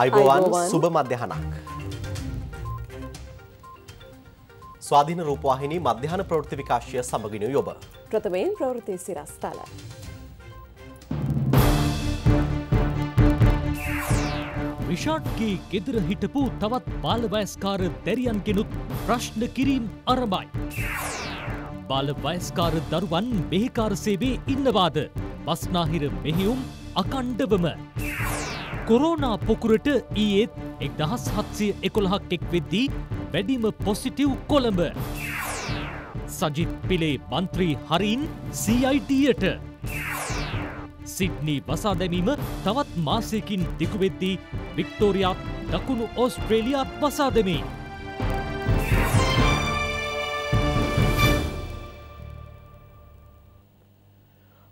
අයිබෝවන් සුබ මධ්‍යහනක්. ස්වාධීන රූපවාහිනී මධ්‍යහන ප්‍රෘති විකාශය සමගිනු යොබ. ප්‍රථමයෙන් ප්‍රවෘති සිරස්ථල. රිෂාඩ්ගේ ගෙදර හිටපු තවත් බාලවයස්කාර දැරියන්ගෙනුත් ප්‍රශ්න කිරීම් අරබයි. බාලවයස්කාර දරුවන් මෙහිකාර සේවේ ඉන්නවාද බස්නාහිර මෙහෙයුම් අකණ්ඩවම. කොරෝනා පොකුරට ඊයේත් එක් දහස් හත්සිය එකොළහක් එක් වෙද්දී වැඩිම පොසිටිව් කොළඹ. සජිත් පිලේ මන්ත්‍රී හරින් CITයට. සිඩ්නී බසා දැමීම තවත් මාසයකින් දිකුවෙද්දී වික්ටෝරියාත් දකුණු ඕස්ට්‍රේලියාත් බසා දෙමේ.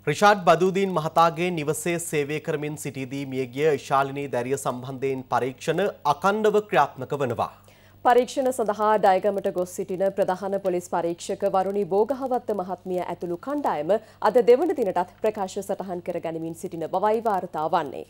රිෂාඩ් බදූදීන් මහතාගේ නිවසේ සේවය කරමින් සිටියදී මියගිය ශාලිනී දැරිය සම්බන්ධයෙන් පරීක්ෂණ අකණ්ඩව ක්‍රියාත්මක වනවා. පරීක්ෂණ සඳහා ඩයගමට ගොස් සිටින ප්‍රධාන පොලිස් පරීක්ෂක වරුණි බෝගහවත්ත මහත්මිය ඇතුළු කණ්ඩායම අද දෙවන දිනටත් ප්‍රකාශ සටහන් කර ගනිමින් සිටින බවයි වාර්තා වන්නේ.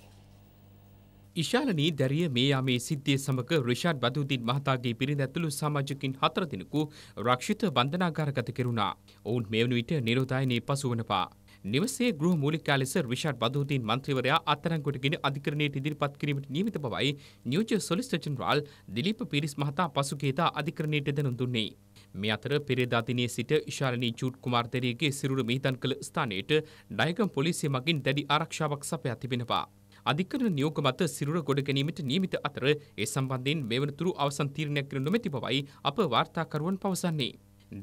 ඉශාලනී දැරිය මේ යාමේ සිද්ධිය සමග රිෂාඩ් බදුදීන් මහතාගේ පිරිඳ ඇතුළු සමාජකින් හතර දෙනෙකු රක්ෂිත බන්ධනාගාරගත කෙරුණා. ඔවුන් මේ වන විට නිරෝධායනයේ පසුවනවා. නිවසේ ගෘහ මූලිකයා ලෙස රිෂාඩ් බදූදීන් මන්ත්‍රීවරයා අත්අඩංගුවටගෙන අධිකරණයට ඉදිරිපත් කිරීමට නියමිත බවයි නියෝජ්‍ය සොලිසිටර් ජෙනරාල් දිලීප පීරිස් මහතා පසුගියදා අධිකරණයට දැනුම් දුන්නේ. මේ අතර පෙරේදා දිනේ සිට ඉශාලනී චූට් කුමාර් දෙරියගේ සිරුර මිහිදන් කළ ස්ථානයට ඩයගම් පොලිසිය මගින් දැඩි ආරක්ෂාවක් සපයා තිබෙනවා. අධිකරණ නියෝග මත සිරුර ගොඩ ගැනීමට නියමිත අතර ඒ සම්බන්ධයෙන් මෙවනතුරු අවසන් තීරණයක් කර නොමැති බවයි අප වාර්තාකරුවන් පවසන්නේ.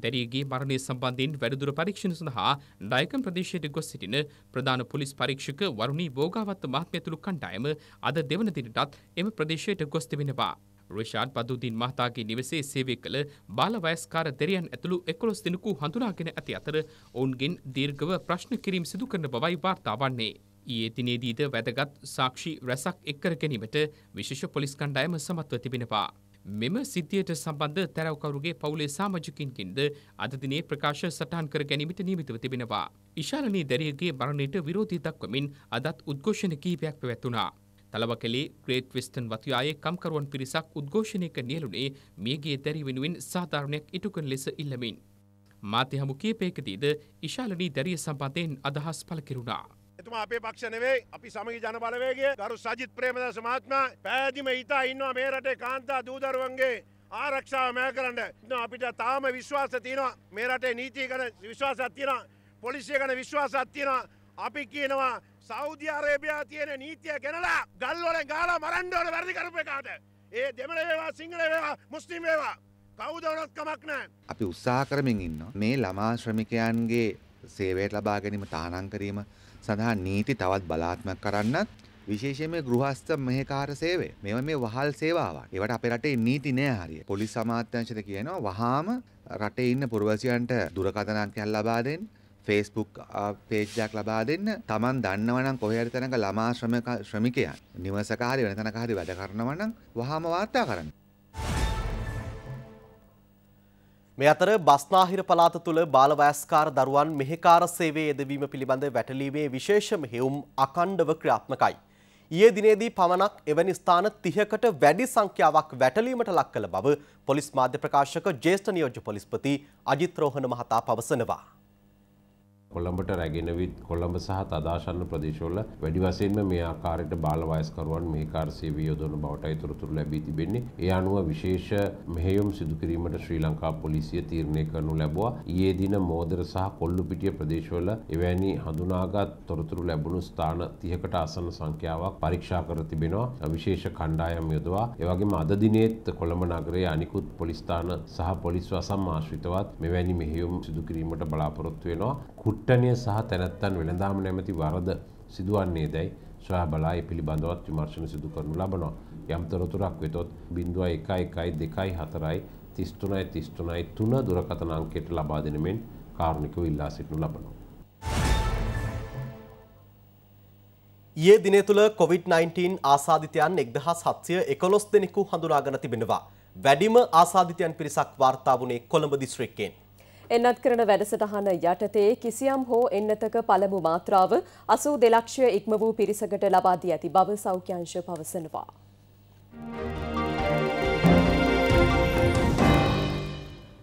දැරියගේ මරණය සම්බන්ධයෙන් වැඩදුර පරීක්ෂණ සඳහා ඩයකම් ප්‍රදේශයට ගොස් සිටින ප්‍රධාන පොලිස් පරීක්ෂක වරුණී බෝගාවත්ත මහත්මයතුළු කණ්ඩායම අද දෙවන දිනටත් එම ප්‍රදේශයට ගොස් තිබෙනවා. රිෂාඩ් බදුදීන් මහතාගේ නිවසේ සේවය කළ බාලවයස්කාර දෙරියන් ඇතුළු එකොළොස් දෙනෙකු හඳුනාගෙන ඇති අතර ඔවුන්ගෙන් දීර්ඝව ප්‍රශ්න කිරීම සිදු කරන බවයි වාර්තා වන්නේ. ඊයේ දිනේදීද වැදගත් සාක්ෂි රැසක් එක්කර ගැනීමට විශේෂ පොලිස් කණ්ඩායම සමත්ව තිබෙනවා. මෙම සිද්ධියට සම්බන්ධ තැරවකරුගේ පවුලේ සාමජකින්කින්ද අද දිනේ ප්‍රකාශ සටහන් කර ගැනීමට නියමිතව තිබෙනවා. ඉශාලනී දැරියගේ මරණයට විරෝධී දක්වමින් අදත් උද්ඝෝෂණ කීපයක් පැවැත්වුණා. තලවකලේ ග්‍රේට් වෙස්ටන් වතුයායේ කම්කරුවන් පිරිසක් උද්ඝෝෂණයක නියලුනේ මියගේ දැරි වෙනුවෙන් සාධාරණයක් ඉටුකන ලෙස ඉල්ලමින්. මාධ්‍ය හමු කීපයකදීද ඉශාලනී දැරිය සම්බන්ධයෙන් අදහස් පළ කෙරුණා. එතුමා අපේ පක්ෂ නෙවෙයි අපි සමගි ජන බලවේගය ගරු සජිත් ප්‍රේමදාස මහත්මයා පෑදිම හිතා ඉන්නවා මේ රටේ කාන්තා දූදරුවන්ගේ ආරක්ෂාව මෑ කරන්න අපිට තාම විශ්වාස තියෙනවා. මේ රටේ නීතිය ගැන විශ්වාසයක් තියෙනවා. පොලිසිය ගැන විශ්වාසයක් තියෙනවා. අපි කියනවා සෞදි අරේබියා තියෙන නීතිය ගෙනලා ගල්වල ගාලා මරන්න ඕන වැරදි කරපු එකාට. ඒ දෙමළ වේවා සිංහල වේවා මුස්ලිම් වේවා. කවුද වුණත් කමක් නැහැ. අපි උත්සාහ කරමින් ඉන්නවා. මේ ළමා ශ්‍රමිකයන්ගේ සේවයට ලබා ගැනීම තහනම් කිරීම සඳහා නීති තවත් බලාත්මක කරන්නත් විශේෂයෙන්ම ගෘහස්ත මෙහෙකාර සේවය. මේවා මේ වහල් සේවාවක්. ඒවට අපේ රටේ නීති නෑ හරිය. පොලිස් අමාත්‍යාංශද කියනවා වහාම රටේ ඉන්න පුරවැසියන්ට දුරකථන අංකයක් ලබා දෙන්න. ෆේස්බුක් පේජ්ජක් ලබා දෙන්න තමන් දන්නවනම් කොහරි තැනක ළමා ශ්‍රමිකයන් නිවසක හරි වෙන තැනක හරි වැඩ කරනවා නම් වහාම වාර්තා කරන්න. මේ අතර බස්නාහිර පළාත තුළ බාලවයස්කාර දරුවන් මෙහෙකාර සේවයේ යෙදවීම පිළිබඳ වැටලීමේ විශේෂ මෙහෙයුම් අකණ්ඩව ක්‍රියාත්මකයි. ඊයේ දිනේදී පමණක් එවැනි ස්ථාන 30කට වැඩි සංඛ්‍යාවක් වැටලීමට ලක් කළ බව පොලිස් මාධ්‍ය ප්‍රකාශක ජ්‍යෙෂ්ඨ නියෝජ්‍ය පොලිස්පති අජිත් රෝහණ මහතා පවසනවා. කොළඹට රැගෙනවිත් කොළඹ සහ තදාශන්න ප්‍රදේශවල වැඩි වශයෙන්ම මේ ආකාරයට බාල වයස්කරුවන් මේ කාර්ය සේවය යොදවන බවටයි තොරතුරු ලැබී තිබෙන්නේ. ඒ අනුව විශේෂ මෙහෙයුම් සිදු කිරීමට ශ්‍රී ලංකා පොලිසිය තීරණය කරනු ලැබුවා. ඊයේ දින මෝදර සහ කොල්ලුපිටිය ප්‍රදේශවල එවැනි හඳුනාගත් තොරතුරු ලැබුණු ස්ථාන 30කට ආසන්න සංඛ්‍යාවක් පරීක්ෂා කර තිබෙනවා. විශේෂ කණ්ඩායම් යොදවා ඒ වගේම අද දිනේත් කොළඹ නගරයේ අනිකුත් පොලිස් ස්ථාන සහ පොලිස් වසම් ආශ්‍රිතවත් මෙවැනි මෙහෙයුම් සිදු කිරීමට බලාපොරොත්තු වෙනවා. කුට්ටනය සහ තැනැත්තන් වෙළඳාම නැමැති වරද සිදුවන්නේ දැයි සොයා බලා ඒ පිළිබඳවත් විමර්ශන සිදු කරනු ලබනවා. යම් තොරතුරක් වෙතොත් බිඳුව එකයි එකයි දෙකයි හතරයි තිස්තුනයි තිස්තුනයි තුන දුරකථන අංකයට ලබා දෙන මෙන් කාරුණිකව ඉල්ලා සිටිනු ලබනවා. ඊයේ දිනය තුළ COVID-19 ආසාධිතයන් එක්දහස් හත්සය එකොළොස් දෙනෙකු හඳුනාගන තිබෙනවා. වැඩිම ආසාධිතයන් පිරිසක් වාර්තා වුණේ කොළඹ දිස්ත්‍රික්කයෙන්. එන්නත් කරන වැඩසටහන යටතේ කිසියම් හෝ එන්නතක පළමු මාත්‍රාව අසූ දෙලක්ෂය ඉක්ම වූ පිරිසකට ලබා දී ඇති බව සෞඛ්‍යංශ පවසනවා.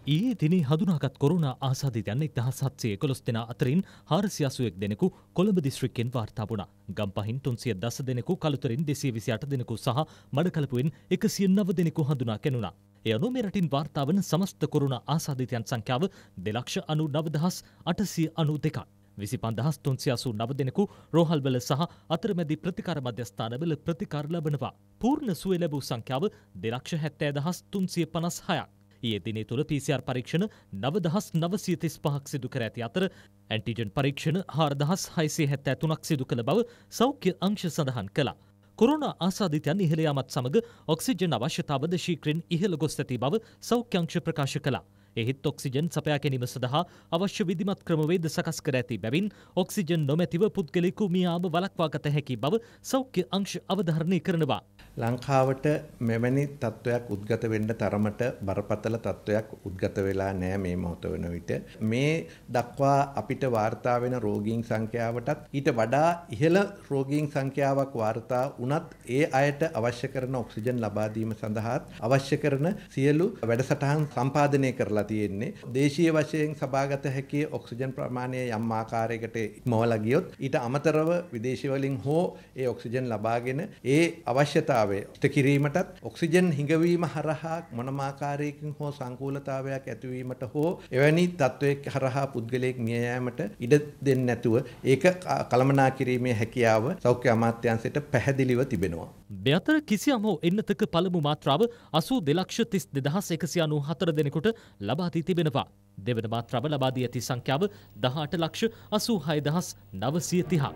ඊයේ දිනේ හඳුනාගත් කොරුණ ආසාධිතයන් එක් දහස් හත්සේ කොළොස් දෙෙන අතරින් හාරසියාසුවෙක් දෙනෙකු කොළඹ දිස්ත්‍රික්කෙන් වාර්තා වුණ ගම්පහින් තුන්සිය දස දෙනෙකු කළුතරින් දෙසේ විසි අට දෙනෙකු සහ මඩකලපුුවෙන් එකසිය නව දෙනෙකු හඳුනා කෙනුණා. එය අනු මෙරටින් වාර්තාවන සමස්ත කොරුණ ආසාධිතයන් සංඛ්‍යාව දෙලක්ෂ අනු නවදහස් අටසිය අනු දෙකක්. විසි පන්දහස් තුන්සියාසු නව දෙනෙකු රෝහල්වල සහ අතරමැදි ප්‍රතිකාර මධ්‍යස්ථානවල ප්‍රතිකාර ලබනවා. පූර්ණ සුව ලැබූ සංඛ්‍යාව දෙලක්ෂ හැත්තෑ දහස් තුන්සිය පනස් හයක්. ඒ දිනේ තුළ PCR පරීක්ෂණ නවදහස් නවසිය තිස් පහක් සිදු කර ඇති අතර ඇන්ටිජන් පරීක්ෂණ හාරදහස් හයිසේ හැත්තෑ තුනක් සිදු කළ බව සෞඛ්‍ය අංශ සඳහන් කළා. කොරුණ ආසාධිතයන් ඉහළ යාමත් සමග ඔක්සිජන් අවශ්‍යතාවද ශීක්‍රෙන් ඉහළ ගොස් ඇති බව සෞඛ්‍යංශ ප්‍රකාශ කළා. එහෙත් ඔක්සිජන් සපයා ගැනීම සඳහා අවශ්‍ය විධිමත් ක්‍රමවේද සකස් කර ඇති බැවින් ඔක්සිජන් නොමැතිව පුද්ගලෙකු මියාම වලක්වාගත හැකි බව සෞඛ්‍ය අංශ අවධාරණය කරනවා. ලංකාවට මෙවැනි තත්ත්වයක් උද්ගත වෙන්න තරමට බරපතල තත්ත්වයක් උද්ගත වෙලා නෑ මේ මොහොත වන විට. මේ දක්වා අපිට වාර්තා වෙන රෝගීන් සංඛ්‍යාවටත් ඊට වඩා ඉහළ රෝගීන් සංඛ්‍යාවක් වාර්තා වුණත් ඒ අයට අවශ්‍ය කරන ඔක්සිජන් ලබා දීම සඳහාත් අවශ්‍ය කරන සියලු වැඩසටහන් සම්පාදනය කරලා තියෙන්නේ. දේශීය වශයෙන් සබාගත හැකි ඔක්සිජන් ප්‍රමාණය යම් ආකාරයකට ඉක්මවලා ගියොත් ඊට අමතරව විදේශ වලින් හෝ ඒ ඔක්සිජන් ලබාගෙන ඒ අවශ්‍යතාවය ඉෂ්ට කිරීමටත් ඔක්සිජන් හිඟවීම හරහා මොනම ආකාරයකින් හෝ සංකූලතාවයක් ඇතිවීමට හෝ එවැනි තත්ත්වයක හරහා පුද්ගලයෙක් මිය යාමට ඉඩ දෙන්නේ නැතුව ඒක කළමනා කිරීමේ හැකියාව සෞඛ්‍ය අමාත්‍යාංශයට පැහැදිලිව තිබෙනවා. මෙතර කිසියම් හෝ එන්නතක පළමු මාත්‍රාව අසූ දෙලක්ෂ තිස් දෙදහස් එකසි අනු හතර දෙනෙකුට ලබාදී තිබෙනවා. දෙවන මාත්‍රාව ලබාදී ඇති සංඛ්‍යාව දහට ලක්ෂ අසූ හය දහස් නවසිය තිහා.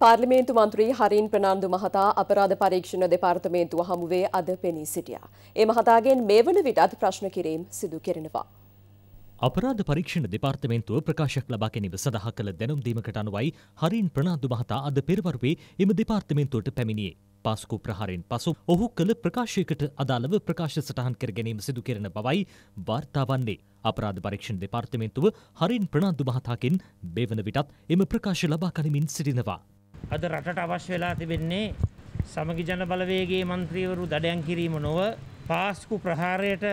පාර්ලිමේන්තු මන්ත්‍රී හරින් ප්‍රනාන්දු මහතා අපරාධ පරීක්ෂණ දෙපාර්තමේන්තුව හමුවේ අද පෙනී සිටියා. ඒ මහතාගෙන් මේ වන විටත් ප්‍රශ්න කිරීම් සිදු කෙරෙනවා. අපරාධ පරීක්ෂණ දෙපාර්තමේන්තුව ප්‍රකාශයක් ලබා ගැනීම සඳහා කළ දැනුම් දීමකට අනුවයි හරින් ප්‍රනාන්දු මහතා අද පෙරවරුවේ එම දෙපාර්තමේන්තුවට පැමිණියේ. පාස්කු ප්‍රහාරයෙන් පසු ඔහු කළ ප්‍රකාශයකට අදාළව ප්‍රකාශ සටහන් කර ගැනීම සිදු කෙරෙන බවයි වාර්තා වන්නේ. අපරාධ පරීක්ෂණ දෙපාර්තමේන්තුව හරින් ප්‍රනාන්දු මහතාකින් බේවන විටත් එම ප්‍රකාශ ලබා ගනිමින් සිටිනවා. අද රටට අවශ්‍ය වෙලා තිබෙන්නේ සමගි ජන බලවේගේ මන්ත්‍රීවරු දඩයන් කිරීම නොව පාස්කු ප්‍රහාරයට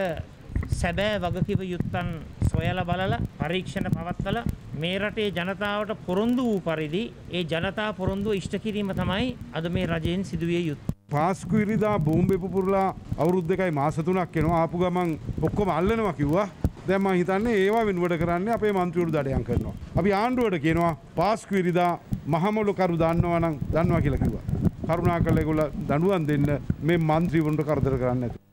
සැබෑ වගකිව යුත්තන් සොයල බලල පරීක්ෂණ පවත්වල මේ රටේ ජනතාවට පොරොන්දු වූ පරිදි ඒ ජනතා පොරොන්දුව ඉෂ්ට කිරීම තමයි අද මේ රජයෙන් සිදුවිය යුත්. පාස්කු ඉරිදා බෝම්බෙ පුරලා අවුරුද් දෙකයි මාස තුනක් එනවා ආපු ගමන් ඔක්කොම අල්ලනවා කිව්වා දැන් මම හිතන්නේ ඒවා වෙනුවට කරන්නේ අපේ මන්ත්‍රීවරු දඩයන් කරනවා. අපි ආණ්ඩුවට කියනවා පාස්කු ඉරිදා මහමොළු කරු දන්නවා නම් දන්නවා කියලා කිව්වා. කරුණාකරලා ඒගොල්ලෝ දඬුවම් දෙන්න මේ මන්ත්‍රීවරුන්ට කරදර කරන්නේ නැතුව.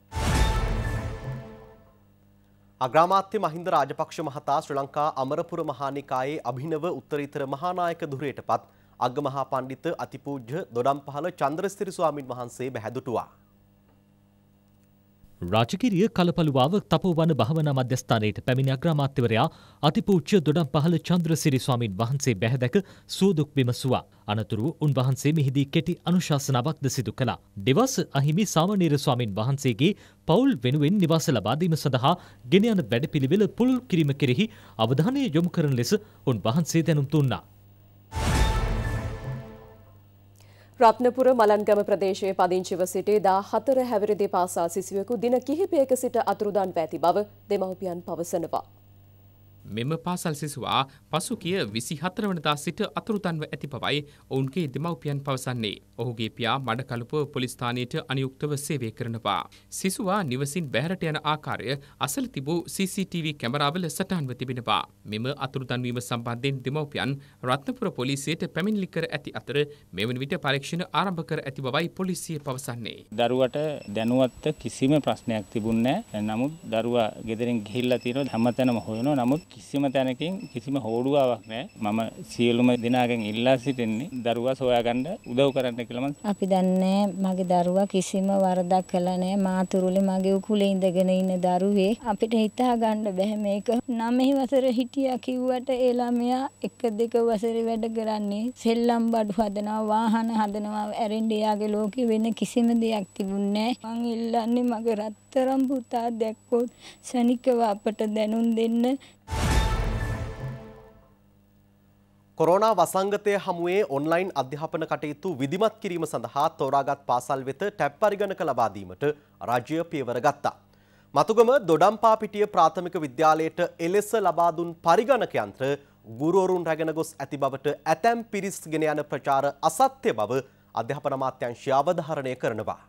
අග්‍රාමාත්‍ය මහින්ද රාජපක්ෂ මහතා ශ්‍රී ලංකා අමරපුර මහානිකායේ අභිනව උත්තරීතර මහානායක දුරයට පත් අග්ගමහා පණ්ඩිත අතිපූජ්‍ය දොඩම්පහළ චන්ද්‍රස්තිරි ස්වාමින් වහන්සේ බැහැදුටුවා. රාජකිරිය කලපළුවාව තපෝවන භාවනා මධ්‍යස්ථානයට පැමිණි අග්‍රාමාත්‍යවරයා අතිපූච්‍ය දොඩම් පහළ චන්ද්‍රසිරි ස්වාමින් වහන්සේ බැහැදැක සූදුක් විමසුවා. අනතුරු උන්වහන්සේ මෙහිදී කෙටි අනුශාසනාවක්ද සිදු කළා. දෙවස් අහිමි සාමනීර ස්වාමින් වහන්සේගේ පවුල් වෙනුවෙන් නිවාස ලබාදීම සඳහා ගෙන යන වැඩපිළිවෙල පුළුල් කිරීම කෙරෙහි අවධානය යොමු කරන ලෙස උන්වහන්සේ දැනුම් දුන්නා. රත්නපුර මලන්ගම ප්‍රදේශයේ පදිංචිව සිටි දා හතර හැවිරිදි පාසා සිසුවෙකු දින කිහිපයක සිට අතුරුදන් පැති බව දෙමව්පියන් පවසනවා. මෙම පාසල් සිසුවා පසුකිය විසි හතරවනදා සිට අතුරුතන්ව ඇති පවයි ඔවුන්ගේ දෙමව්පියන් පවසන්නේ. ඔහුගේ පියා මඩකලුප පොලිස්ථානයට අනියුක්තව සේවය කරනවා. සිසුවා නිවසින් බැහරට යන ආකාරය අසල තිබූ CCTV කැමරාවල සටහන්ව තිබෙනවා. මෙම අතුරුදන්වීම සම්බන්ධයෙන් දෙමව්පියන් රත්නපුර පොලිසියට පැමිණිලි කර ඇති අතර මෙවන විට පරීක්ෂණ ආරම්භ කර ඇති බවයි පොලිසිය පවසන්නේ. දරුවට දැනුවත්ත කිසිම ප්‍රශ්නයක් තිබුණෑ නමුත් දරුවා ගෙදරින් ගිහිල්ලා තියෙනවා හැමතැනම හොයනවා නමුත් කිසිම තැනකින් කිසිම හෝඩුවාවක් නෑ මම සියලුම දෙනාගෙන් ඉල්ලා සිටින්නේ දරුවා සොයාගන්න උදව් කරන්න කියලාම අපි දන්නේ මගේ දරුවා කිසිම වරදක් කළා නෑ මාතුරුලේ මගේ උකුලේ ඉඳගෙන ඉන්න දරුවේ අපිට හිතා ගන්න බැහැ මේක. නමේ වසර හිටියා කිව්වට ඒ ළමයා එක දෙක වසරේ වැඩ කරන්නේ සෙල්ලම් බඩු හදනවා වාහන හදනවා ඇරෙන්න යාගේ ලෝකෙ වෙන කිසිම දෙයක් තිබුණේ නෑ මං ඉල්ලන්නේ මගේ රත්තරම් පුතා දැක්කොත් සනිකව අපට දැනුම් දෙන්න කොරෝනා වසංගතය හමුවේ ඔන්ලයින් අධ්‍යාපන කටයුතු විධිමත් කිරීම සඳහා තෝරාගත් පාසල් වෙත ටැප් පරිගණක ලබා දීමට රජය පියවර ගත්තා. මතුගම දොඩම්පාපිටිය ප්‍රාථමික විද්‍යාලයට එලෙස ලබා දුන් පරිගණක යන්ත්‍ර ගුරුවරුන් රැගෙන ගොස් ඇති බවට ඇතැම් පිරිස් ගෙන යන ප්‍රචාර අසත්‍ය බව අධ්‍යාපන අමාත්‍යංශය අවධාරණය කරනවා.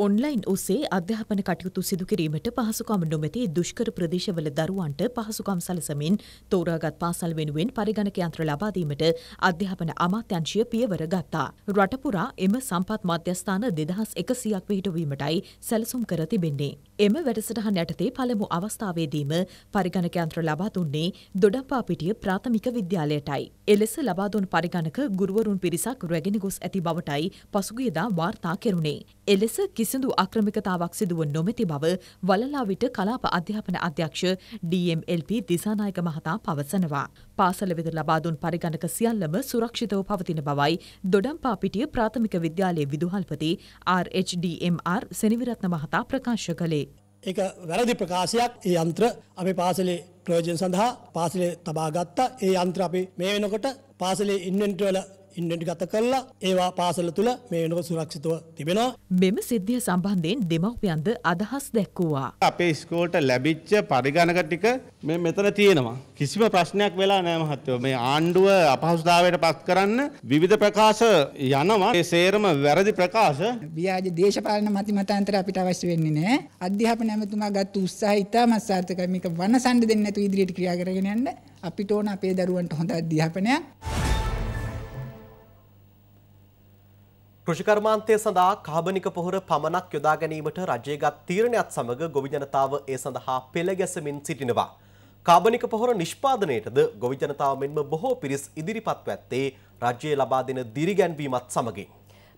ඔන්ලයින් ඔස්සේ අධ්‍යාපන කටයුතු සිදු කිරීමට පහසුකම් නොමැති දුෂ්කර ප්‍රදේශවල දරුවන්ට පහසුකම් සලසමින් තෝරාගත් පාසල් වෙනුවෙන් පරිගණක යන්ත්‍ර ලබාදීමට අධ්‍යාපන අමාත්‍යංශය පියවර ගත්තා. රටපුරා එම සම්පත් මධ්‍යස්ථාන දෙදහස් එකසියක් පිහිටවීමටයි සැලසුම් කර තිබෙන්නේ. එම වැඩසටහන් යටතේ පළමු අවස්ථාවේදීම පරිගණක යන්ත්‍ර ලබා දුන්නේ දොඩම්පාපිටිය ප්‍රාථමික විද්‍යාලයටයි. එලෙස ලබාදුන් පරිගණක ගුරුවරුන් පිරිසක් රැගෙන ගොස් ඇති බවටයි පසුගියදා වාර්තා කෙරුණේ. එලෙස කිසිදු අක්‍රමිකතාවක් සිදුව නොමැති බව වලලා විට කලාප අධ්‍යාපන අධ්‍යක්ෂ DMLP දිසානායක මහතා පවසනවා. පාසල වෙත ලබාදුන් පරිගණක සියල්ලම සුරක්ෂිතව පවතින බවයි දොඩම්පාපිටිය ප්‍රාථමික විද්‍යාලයේ විදුහල්පති RHDMR සෙනවිරත්න මහතා ප්‍රකාශ කළේ. ඒක වැරදි ප්‍රකාශයක් ඒ යන්ත්‍ර අපේ පාසලේ ප්‍රයෝජන සඳහා පාසලේ තබා ගත්තා ඒ යන්ත්‍ර අපි මේ වෙනකොට පාසලේ ඉන්වෙන්ටරි ඉන්වෙන්ටරි ගත කරලා ඒවා පාසල තුල මේ වෙනකොට සුරක්ෂිතව තිබෙනවා මෙම සිද්ධිය සම්බන්ධයෙන් දෙමව්පියන්ද අදහස් දැක්වුවා. අපේ ඉස්කෝලට ලැබිච්ච පරිගණක ටික මේ මෙතන තියෙනවා. කිසිම ප්‍රශ්නයක් වෙලා නෑ මහත්තයෝ. මේ ආණ්ඩුව අපහසුතාවයට පත් කරන්න විවිධ ප්‍රකාශ යනවා. ඒ සේරම වැරදි ප්‍රකාශ. ව්‍යාජ දේශපාලන මති මතාන්තර අපිට අවශ්‍ය වෙන්නේ නෑ. අධ්‍යාපන ඇමතුමා ගත්ත උත්සාහය ඉතාමත් සාර්ථකයි. මේක වනසන්න දෙන්නේ නැතුව ඉදිරියට ක්‍රියා කරගෙන යන්න අපිට ඕන අපේ දරුවන්ට හොඳ අධ්‍යාපනයක්. කෘෂිකර්මාන්තය සඳහා කාබනික පොහොර පමණක් යොදා ගැනීමට රජයගත් තීරණයත් සමග ගොවි ජනතාව ඒ සඳහා පෙළ ගැසමින් සිටිනවා. කාබනික පොහොර නිෂ්පාදනයටද ගොවි ජනතාව මෙන්ම බොහෝ පිරිස් ඉදිරිපත්ව ඇත්තේ රජයේ ලබා දෙන දිරිගැන්වීමත් සමගින්.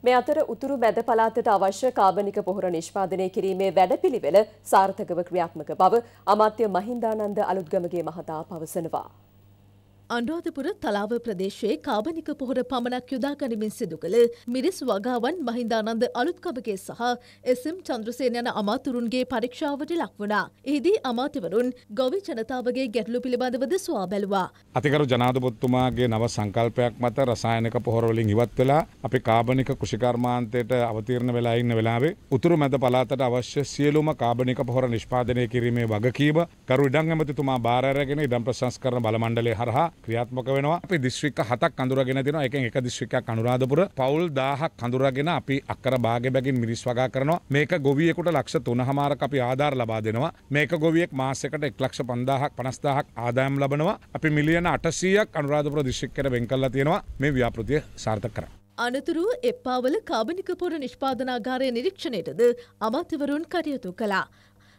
මේ අතර උතුරු මැද පළාතට අවශ්‍ය කාබනික පොහොර නිෂ්පාදනය කිරීමේ වැඩපිළිවෙල සාර්ථකව ක්‍රියාත්මක බව අමාත්‍ය මහින්දානන්ද අලුත්ගමගේ මහතා පවසනවා. අනුරාධපුර තලාව ප්‍රදේශයේ කාබනික පොහොර පමණක් යොදා ගනිමින් සිදු කළ මිරිස් වගාවන් මහින්දානන්ද අලුත්කමගේ සහ එස්.එම්. චන්ද්‍රසේන යන අමාතුරුන්ගේ පරීක්ෂාවට ලක් වුණා. එහිදී අමාත්‍යවරුන් ගොවි ජනතාවගේ ගැටලු පිළිබඳවද සොයා බැලුවා. අතිකරු ජනාධපතිතුමාගේ නව සංකල්පයක් මත රසායනික පොහොර වලින් ඉවත් වෙලා අපි කාබනික කෘෂිකර්මාන්තයට අවතීර්ණ වෙලා ඉන්න වෙලාවේ උතුරු මැද පළාතට අවශ්‍ය සියලුම කාබනික පොහොර නිෂ්පාදනය කිරීමේ වගකීම කරු ඉඩම් ඇමතිතුමා බාර අරගෙන ඉඩම් ප්‍රසංස්කරණ බල මණ්ඩලය හරහා ක්‍රියාත්මක වෙනවා. අපි දිස්ත්‍රික්ක හතක් අඳුරගෙන දෙනවා එකෙන් එක දිස්ත්‍රික්කයක් අනුරාධපුර. පවුල් 1000ක් අඳුරගෙන අපි අක්කර භාගය බැගින් මිරිස් වගා කරනවා. මේක ගොවියෙකුට ලක්ෂ 3මාරක අපි ආධාර ලබා දෙනවා. මේක ගොවියෙක් මාසයකට 1 ලක්ෂ 5000ක් 50000ක් ආදායම් ලබනවා. අපි මිලියන 800ක් අනුරාධපුර දිස්ත්‍රික්කයට වෙන් කරලා තියෙනවා. මේ ව්‍යාපෘතිය සාර්ථක කරන්න. අනතුරු එප්පාවල කාබනික පොර නිෂ්පාදනාගාරය නිරීක්ෂණයටද අමාත්‍යවරුන් කටයුතු කළා.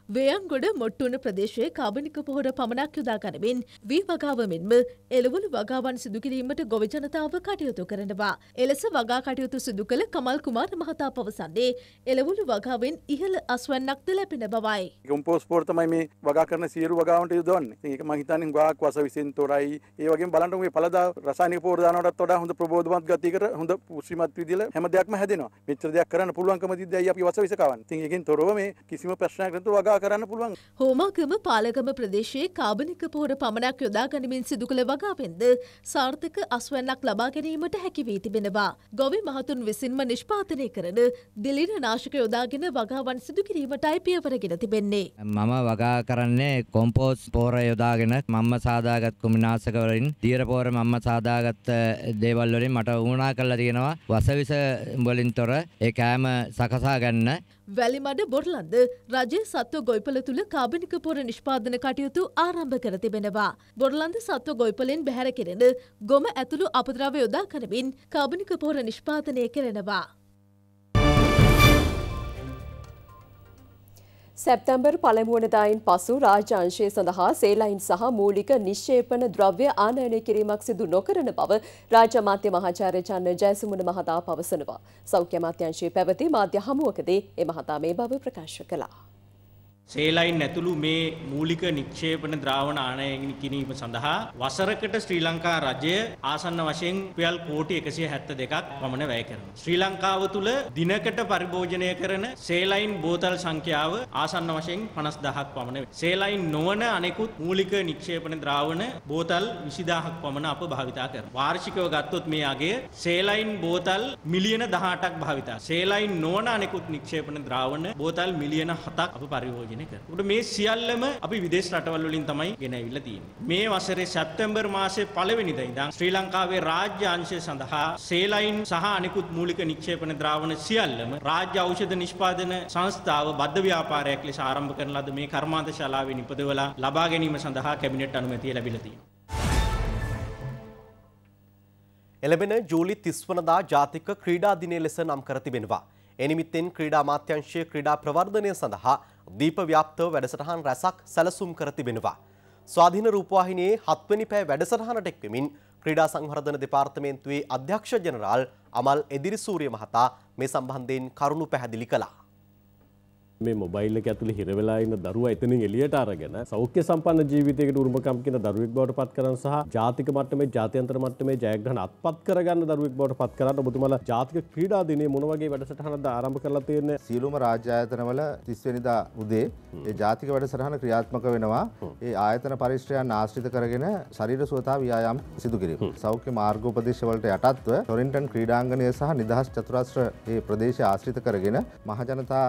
වේයන්ගොඩ මොට්ටුන ප්‍රදේශයේ කාබනික පොහොර පමණක් යොදා ගනිමින් වී වගාව මෙන්ම එළවලු වගාවන් සිදුකිරීමට ගොවි ජනතාව කටයුතු කරනවා. එලෙස වගා කටයුතු සිදු කළ කමල් කුමාර මහතා පවසන්නේ එළවලු වගාවෙන් ඉහළ අස්වන්නක්ද ලැබෙන බවයි. කොම්පෝස් පෝර් තමයි මේ වගා කරන සියලු වගාවන්ට යොදවන්නේ. ඉතින් ඒක මම හිතන්නේ ගාක් වස විසින් තොරයි. ඒ වගේම බලන්න මේ පළදා රසායනික පෝර් දානවටත් වඩා හොඳ ප්‍රබෝධමත් ගතියකට හොඳ පුෂ්ටිමත් විදිහට හැම දෙයක්ම හැදෙනවා. මෙච්චර දෙයක් කරන්න පුළුවන්කම දිද්දී අපි වස විස කවන්නේ. ඉතින් ඒකෙන් තොරව මේ කිසිම ප්‍රශ්නයක් නැතුව වගා කරන්න පුළුවන්. හෝමාගම පාලගම ප්‍රදේශයේ කාබනික පොහොර පමණක් යොදා ගනිමින් සිදු කළ වගාවෙන්ද සාර්ථක අස්වැන්නක් ලබා ගැනීමට හැකි වී තිබෙනවා. ගොවි මහතුන් විසින්ම නිෂ්පාතනය කරන දිලින නාශක යොදාගෙන වගාවන් සිදු කිරීමටයි පියවරගෙන තිබෙන්නේ. මම වගා කරන්නේ කොම්පෝස් පෝර යොදාගෙන මම්ම සාදාගත් කුමිනාසකවලින් දියර පෝර මම්ම සාදාගත්ත දේවල් වලින් මට වුණා කරලා තියෙනවා වසවිස වලින් තොර ඒ කෑම සකසා ගන්න වැලිමඩ බොරලන්ද රජය සත්ව ගොයිපල තුළ කාබනික පොර නිෂ්පාදන කටයුතු ආරම්භ කර තිබෙනවා. බොරලන්ද සත්ව ගොයිපලෙන් බැහැර කෙරෙන ගොම ඇතුළු අපද්‍රව යොදා කනමින් කාබනික පොර නිෂ්පාදනය කරනවා. සැප්තැම්බර් පළමුවනදායින් පසු රාජ්‍යංශය සඳහා සේලයින් සහ මූලික නිශ්ෂේපන ද්‍රව්‍ය ආනයනය කිරීමක් සිදු නොකරන බව රාජ්‍ය අමාත්‍ය මහාචාර්ය චන්න ජයසුමන මහතා පවසනවා. සෞඛ්‍ය අමාත්‍යංශයේ පැවති මාධ්‍ය හමුවකදී ඒ මහතා මේ බව ප්‍රකාශ කළා. සේලයින් ඇතුළු මේ මූලික නික්ෂේපන ද්‍රාවණ ආනයන කිරීම සඳහා වසරකට ශ්‍රී ලංකා රජය ආසන්න වශයෙන් රුපියල් කෝටි 172ක් පමණ වැය කරනවා. ශ්‍රී ලංකාව තුල දිනකට පරිභෝජනය කරන සේලයින් බෝතල් සංඛ්‍යාව ආසන්න වශයෙන් 50000ක් පමණ වේ. සේලයින් නොවන අනෙකුත් මූලික නික්ෂේපන ද්‍රාවණ බෝතල් 20000ක් පමණ අප භාවිතා කරනවා. වාර්ෂිකව ගත්තොත් මේ අගය සේලයින් බෝතල් මිලියන 18ක් භාවිතා. සේලයින් නොවන අනෙකුත් නික්ෂේපන ද්‍රාවණ බෝතල් මිලියන 7ක් අප පරිභෝජනය ආයෝජනය කරනවා. උඩ මේ සියල්ලම අපි විදේශ රටවල් වලින් තමයි ගෙන ඇවිල්ලා තියෙන්නේ. මේ වසරේ සැප්තැම්බර් මාසයේ පළවෙනිදා ඉඳන් ශ්‍රී ලංකාවේ රාජ්‍ය අංශය සඳහා සේලයින් සහ අනිකුත් මූලික නික්ෂේපන ද්‍රාවණ සියල්ලම රාජ්‍ය ඖෂධ නිෂ්පාදන සංස්ථාව බද්ධ ව්‍යාපාරයක් ලෙස ආරම්භ කරන ලද මේ කර්මාන්ත ශාලාවේ නිපදවලා ලබා ගැනීම සඳහා කැබිනට් අනුමැතිය ලැබිලා තියෙනවා. එළබෙන ජූලි තිස්වනදා ජාතික ක්‍රීඩා දිනය ලෙස නම් කර තිබෙනවා. එනිමිත්තෙන් ක්‍රීඩා මාත්‍යංශය ක්‍රීඩා ප්‍රවර්ධනය සඳහා දීප ව්‍යාප්තව වැඩසටහන් රැසක් සැලසුම් කර තිබෙනවා. ස්වාධීන රූපවාහිනියේ හත්වනි පැය වැඩසටහනට එක්වෙමින් ක්‍රීඩා සංවර්ධන දෙපාර්තමේන්තුවේ අධ්‍යක්ෂ ජනරාල් අමල් එදිරිසූරිය මහතා මේ සම්බන්ධයෙන් කරුණු පැහැදිලි කළා. මේ මොබයිල් එක ඇතුළේ හිර වෙලා ඉන්න දරුවා එතනින් එළියට අරගෙන සෞඛ්‍ය සම්පන්න ජීවිතයකට උරුමකම් කියන දරුවෙක් බවට පත් කරන සහ ජාතික මට්ටමේ ජාත්‍යන්තර මට්ටමේ ජයග්‍රහණ අත්පත් කරගන්න දරුවෙක් බවට පත් කරන්න ඔබතුමාලා ජාතික ක්‍රීඩා දිනේ මොන වගේ වැඩසටහනක්ද ආරම්භ කරලා තියෙන්නේ? සියලුම රාජ්‍ය ආයතනවල 30 වෙනිදා උදේ ඒ ජාතික වැඩසටහන ක්‍රියාත්මක වෙනවා. ඒ ආයතන පරිශ්‍රයන් ආශ්‍රිත කරගෙන ශරීර සුවතා ව්‍යායාම් සිදු කිරීම. සෞඛ්‍ය මාර්ගෝපදේශ වලට යටත්ව ටොරින්ටන් ක්‍රීඩාංගණය සහ නිදහස් චතුරස්‍ර ඒ ප්‍රදේශය ආශ්‍රිත කරගෙන මහජනතා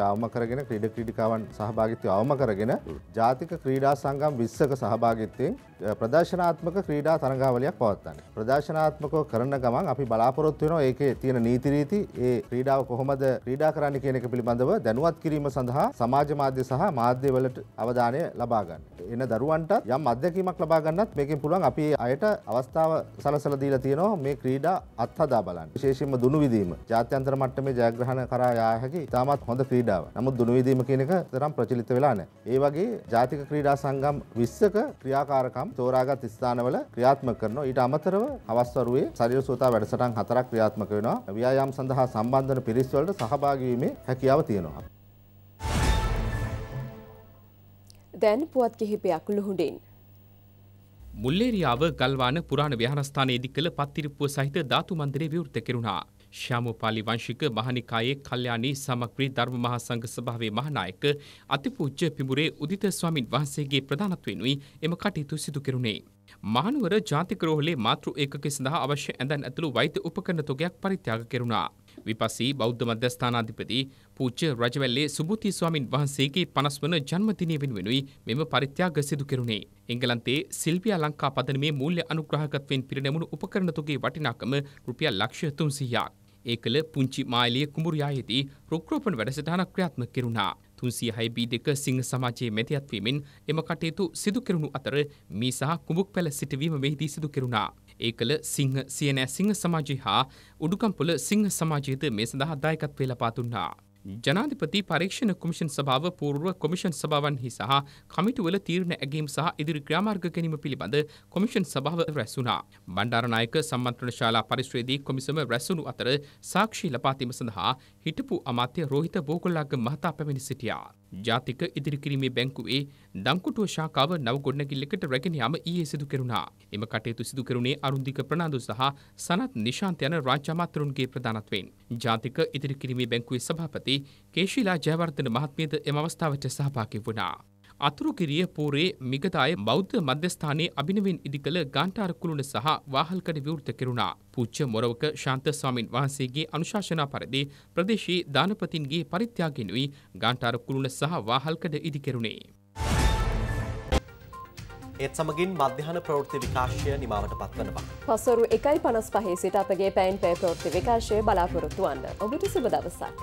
සහභාගීත්වය අවම කරගෙන ක්‍රීඩ ක්‍රීඩිකාවන් සහභාගිත්වය අවම කරගෙන ජාතික ක්‍රීඩා සංගම් විස්සක සහභාගිත්වයෙන් ප්‍රදර්ශනාත්මක ක්‍රීඩා තරඟාවලියක් පවත්වන්නේ. ප්‍රදර්ශනාත්මකව කරන ගමන් අපි බලාපොරොත්තු වෙනවා ඒකේ තියෙන නීති රීති ඒ ක්‍රීඩාව කොහොමද ක්‍රීඩා කරන්න කියන එක පිළිබඳව දැනුවත් කිරීම සඳහා සමාජ මාධ්‍ය සහ මාධ්‍ය වලට අවධානය ලබා ගන්න. එන දරුවන්ට යම් අත්දැකීමක් ලබා ගන්නත් මේකෙන් පුළුවන් අපි අයට අවස්ථාව සලසලා දීලා තියෙනවා මේ ක්‍රීඩා අත්හදා බලන්න. විශේෂයෙන්ම දුනු විදීම ජාත්‍යන්තර මට්ටමේ ජයග්‍රහණ කරා යා හැකි ඉතාමත් හොඳ ක්‍රීඩාවක්. නමුත් දුනු විදීම කියන එක තරම් ප්‍රචලිත වෙලා නැහැ. ඒ වගේ ජාතික ක්‍රීඩා සංගම් 20ක ක්‍රියාකාරකම් තෝරාගත් ස්ථානවල ක්‍රියාත්මක කරනවා. ඊට අමතරව හවස් වරුවේ ශරීර සුවතා වැඩසටහන් හතරක් ක්‍රියාත්මක වෙනවා. ව්‍යායාම් සඳහා සම්බන්ධ වන පිරිස් වලට සහභාගී වීමේ හැකියාව තියෙනවා. දැන් පුවත් කිහිපයක් ලුහුඩින්. මුල්ලේරියාව ගල්වාන පුරාණ ව්‍යහනස්ථානයේදී කළ පත්තිරිප්පුව සහිත ධාතු මන්දිරය විවෘත කෙරුණා. ශ්‍යාමපාලි වංශික මහනිකායේ කල්යාණී සමග්‍රී ධර්ම මහා සංඝ සභාවේ මහනායක අතිපූජ්‍ය පිඹුරේ උදිත ස්වාමින් වහන්සේගේ ප්‍රධානත්වයෙනුයි එම කටයුතු සිදු කෙරුණේ. මහනුවර ජාතික රෝහලේ මාතෘ ඒකකය සඳහා අවශ්‍ය ඇඳන් ඇතුළු වෛද්‍ය උපකරණ තොගයක් පරිත්‍යාග කෙරුණා. විපස්සී බෞද්ධ මධ්‍යස්ථානාධිපති පූජ්‍ය රජවැල්ලේ සුබුති ස්වාමින් වහන්සේගේ 50 වන ජන්මදිනය වෙනුවෙනුයි මෙම පරිත්‍යාග සිදු කෙරුණේ. එංගලන්තයේ සිල්වියා ලංකා පදනමේ මූල්‍ය අනුග්‍රහකත්වයෙන් පිරිනැමුණු උපකරණ තොගේ වටිනාකම රුපියල් ලක්ෂ 300ක්. ඒ කළ පුංචි මායිලිය කුඹුරියායේදී රුක්‍රෝපණ වැඩසටහනක් ක්‍රියාත්මක කෙරුණා. තුන්සිය හයිබී දෙක සිංහ සමාජයේ මැතියත්වීමෙන් එම කටයුතු සිදු කෙරුණු අතර මී සහ කුඹුක් පැල සිටවීම මෙහිදී සිදු කෙරුණා. ඒ කළ සිංහ සියනෑ සිංහ සමාජය හා උඩුකම්පොල සිංහ සමාජයද මේ සඳහා දායකත්වය ලබා දුන්නා. ජනාධිපති පරීක්ෂණ කොමිෂන් සභාව පූර්ව කොමිෂන් සභාවන්හි සහ කමිටුවල තීරණ ඇගීම් සහ ඉදිරි ක්‍රියාමාර්ග ගැනීම පිළිබඳ කොමිෂන් සභාව රැස්වුණා. බණ්ඩාරනායක සම්මන්ත්‍රණ ශාලා පරිශ්‍රයේදී කොමිසම රැස්වුණු අතර සාක්ෂි ලබාතීම සඳහා හිටපු අමාත්‍ය රෝහිත බෝකොල්ලාග මහතා පැමිණි සිටියා. ජාතික ඉදිරිකිරීමේ බැංකුවේ දංකුටුව ශාකාව නව ගොඩනැගිල්ලකට රැගෙන යාම ඊයේ සිදු කෙරුණා. එම කටයුතු සිදු කෙරුණේ අරුන්දික ප්‍රනාන්දු සහ සනත් නිශාන්ත යන රාජ්‍ය අමාත්‍යරුන්ගේ ප්‍රධානත්වයෙන්. ජාතික ඉදිරිකිරීමේ බැංකුවේ සභාපති කේශීලා ජයවර්ධන මහත්මියද එම අවස්ථාවට සහභාගී වුණා. අතුරුකිරිය පූරේ මිගදාය බෞද්ධ මධ්‍යස්ථානයේ අභිනවෙන් ඉදිකළ ගාන්ටාර කුළුණ සහ වාහල්කඩ විවෘත කෙරුණා. පුච්ච මොරවක ශාන්ත ස්වාමින් වහන්සේගේ අනුශාසනා පරිදි ප්‍රදේශයේ දානපතින්ගේ පරිත්‍යාගෙනුයි ගාන්ටාර කුළුණ සහ වාහල්කඩ ඉදි කෙරුණේ. ඒත් සමගින් මධ්‍යහන ප්‍රවෘත්ති විකාශය නිමාවට පත්වනවා. පසරු එකයි පනස් පහේ සිට අපගේ පැයින් පෑ ප්‍රවෘත්ති විකාශය බලාපොරොත්තු වන්න ඔබට සුබ දවසක්.